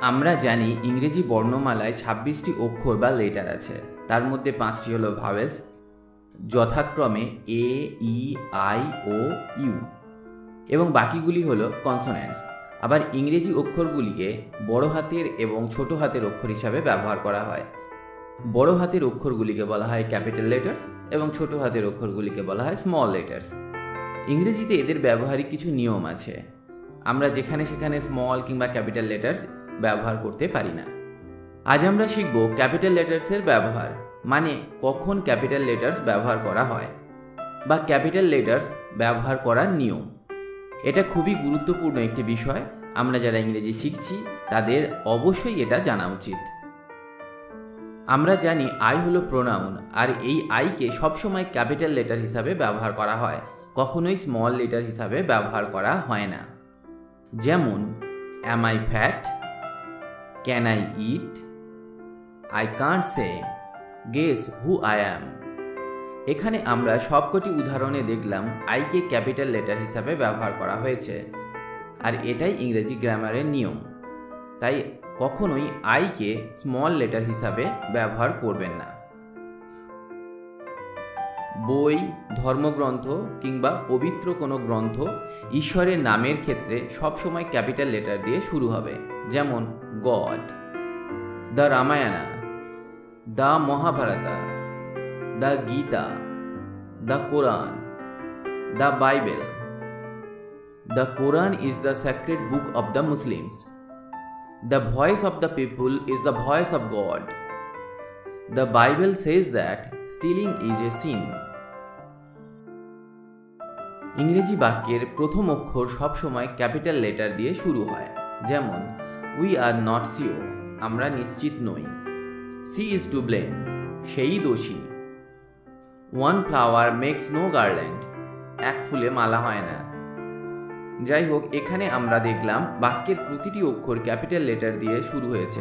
আমরা জানি ইংরেজি বর্ণমালায় ছাব্বিশটি অক্ষর বা লেটার আছে। তার মধ্যে পাঁচটি হলো ভাওয়েলস, যথাক্রমে এ, ই, আই, ও, ইউ এবং বাকিগুলি হলো কনসোনেন্টস আবার ইংরেজি অক্ষরগুলিকে বড় হাতের এবং ছোট হাতের অক্ষর হিসাবে ব্যবহার করা হয়। বড় হাতের অক্ষরগুলিকে বলা হয় ক্যাপিটাল লেটার্স এবং ছোট হাতের অক্ষরগুলিকে বলা হয় স্মল লেটার্স। ইংরেজিতে এদের ব্যবহারিক কিছু নিয়ম আছে। আমরা যেখানে সেখানে স্মল কিংবা ক্যাপিটাল লেটার্স ব্যবহার করতে পারি না। আজ আমরা শিখব ক্যাপিটাল লেটার্সের ব্যবহার মানে কখন ক্যাপিটাল লেটার্স ব্যবহার করা হয়, বা ক্যাপিটাল লেটার্স ব্যবহার করার নিয়ম। এটা খুবই গুরুত্বপূর্ণ একটি বিষয়, আমরা যারা ইংরেজি শিখছি, তাদের অবশ্যই এটা জানা উচিত। আমরা জানি আই হলো প্রোনাউন আর এই আইকে সবসময় ক্যাপিটাল লেটার হিসাবে ব্যবহার করা হয়, কখনোই স্মল লেটার হিসাবে ব্যবহার করা হয় না। যেমন am I fat can I eat I can't say guess who I am এখানে আমরা সবকটি উদাহরণে দেখলাম আইকে ক্যাপিটাল লেটার হিসাবে ব্যবহার করা হয়েছে। আর এটাই ইংরেজি গ্রামারের নিয়ম। তাই কখনোই আইকে স্মল লেটার হিসাবে ব্যবহার করবেন না। বই, ধর্মগ্রন্থ কিংবা পবিত্র কোনো গ্রন্থ ঈশ্বরের নামের ক্ষেত্রে সবসময় ক্যাপিটাল লেটার দিয়ে শুরু হবে। যেমন God, the Ramayana the Mahabharata, the Gita, the Quran, the Bible. The Quran is the sacred book of the Muslims the voice of the people is the voice of God. The Bible says that stealing is a sin. ইংরেজি বাক্যের প্রথম অক্ষর সবসময় capital letter দিয়ে শুরু হয়, যেমন we are not sure আমরা নিশ্চিত নই। সি ইজ টু ব্লেম সেই দোষী। One flower makes no garland এক ফুলে মালা হয় না। যাই হোক, এখানে আমরা দেখলাম বাক্যের প্রতিটি অক্ষর ক্যাপিটাল লেটার দিয়ে শুরু হয়েছে।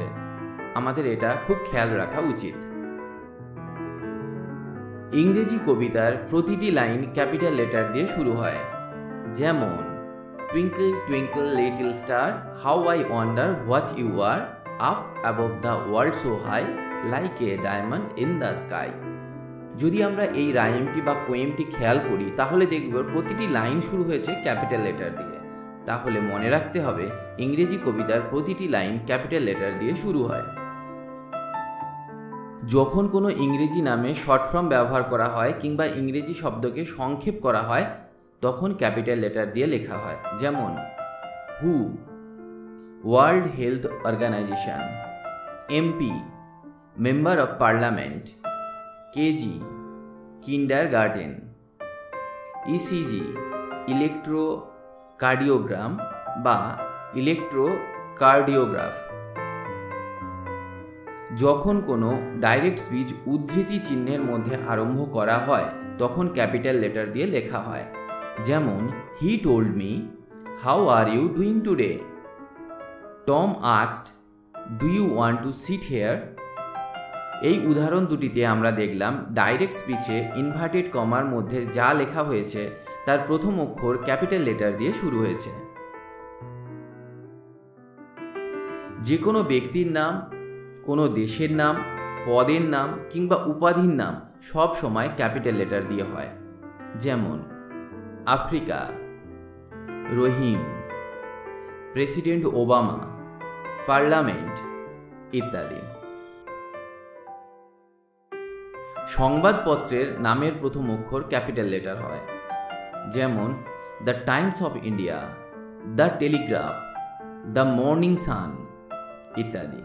আমাদের এটা খুব খেয়াল রাখা উচিত। ইংরেজি কবিতার প্রতিটি লাইন ক্যাপিটাল লেটার দিয়ে শুরু হয়। যেমন twinkle twinkle little star how I wonder what you are up above the world so high like a diamond in the sky যদি আমরা এই রাইমটি বা পোয়েমটি খেয়াল করি, তাহলে দেখব প্রতিটি লাইন শুরু হয়েছে ক্যাপিটাল লেটার দিয়ে। তাহলে মনে রাখতে হবে, ইংরেজি কবিতার প্রতিটি লাইন ক্যাপিটাল লেটার দিয়ে শুরু হয়। যখন কোনো ইংরেজি নামে শর্ট ফর্ম ব্যবহার করা হয় কিংবা ইংরেজি শব্দকে সংক্ষেপ করা হয় তখন ক্যাপিটাল লেটার দিয়ে লেখা হয়, যেমন, হু, world health organization, MP, member of parliament, KG kindergarten ECG electrocardiogram বা ইলেকট্রো কার্ডিওগ্রাফ যখন কোনো ডাইরেক্ট স্পিচ উদ্ধৃতি চিহ্নের মধ্যে আরম্ভ করা হয়, তখন ক্যাপিটাল লেটার দিয়ে লেখা হয়। যেমন he told me how are you doing today Tom আক্সড do you want to sit here এই উদাহরণ দুটিতে আমরা দেখলাম ডাইরেক্ট স্পিচে ইনভার্টেড কমার মধ্যে যা লেখা হয়েছে, তার প্রথম অক্ষর ক্যাপিটাল লেটার দিয়ে শুরু হয়েছে। যে কোনো ব্যক্তির নাম, কোনো দেশের নাম, পদের নাম কিংবা উপাধির নাম সব সময় ক্যাপিটাল লেটার দিয়ে হয়। যেমন Africa. Rahim, president Obama, parliament ইত্যাদি সংবাদপত্রের নামের প্রথম অক্ষর ক্যাপিটাল লেটার হয়, যেমন, the Times of India the Telegraph the Morning Sun ইত্যাদি।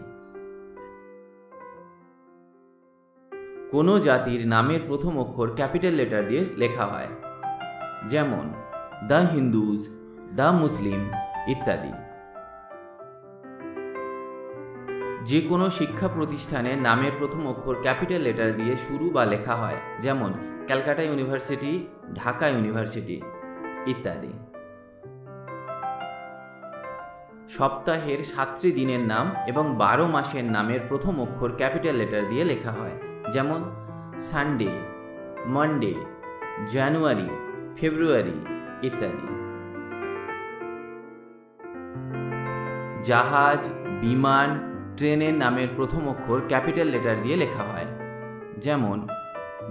কোনো জাতির নামের প্রথম অক্ষর ক্যাপিটাল লেটার দিয়ে লেখা হয়। যেমন দ্য হিন্দুজ দ্য মুসলিম ইত্যাদি। যে কোনো শিক্ষা প্রতিষ্ঠানে নামের প্রথম অক্ষর ক্যাপিটাল লেটার দিয়ে শুরু বা লেখা হয়, যেমন, ক্যালকাটা ইউনিভার্সিটি, ঢাকা ইউনিভার্সিটি ইত্যাদি। সপ্তাহের সাতটি দিনের নাম এবং বারো মাসের নামের প্রথম অক্ষর ক্যাপিটাল লেটার দিয়ে লেখা হয়, যেমন, সানডে মানডে জানুয়ারি ফেব্রুয়ারি ইত্যাদি। জাহাজ, বিমান, ট্রেনের নামের প্রথম অক্ষর ক্যাপিটাল লেটার দিয়ে লেখা হয়। যেমন,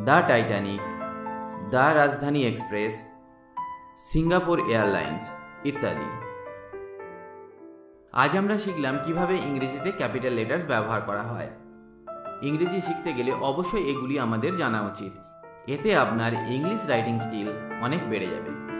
the Titanic, the Rajdhani Express, Singapore Airlines ইত্যাদি। আজ আমরা শিখলাম কীভাবে ইংরেজিতে ক্যাপিটাল লেটার্স ব্যবহার করা হয়। ইংরেজি শিখতে গেলে অবশ্যই এগুলি আমাদের জানা উচিত। এতে আপনার ইংলিশ রাইটিং স্কিল অনেক বেড়ে যাবে।